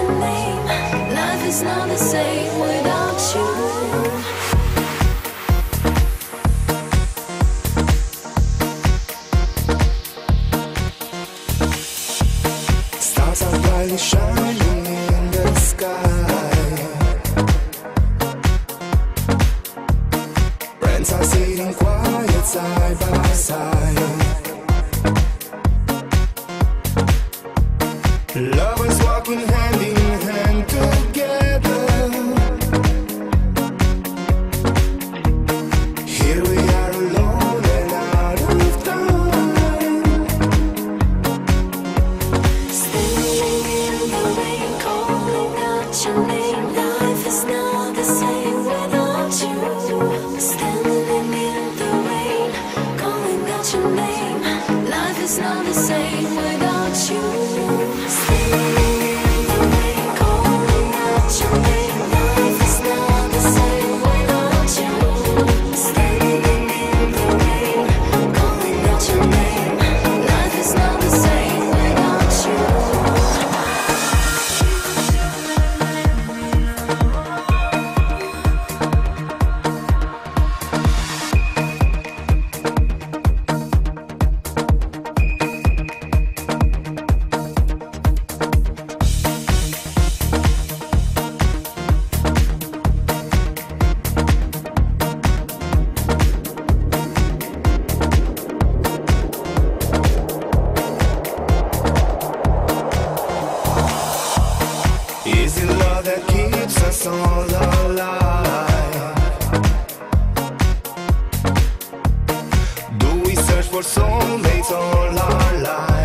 Life is not the same without you. Friends are sitting quiet side by side. that's all a Do we search for soulmates all our lives?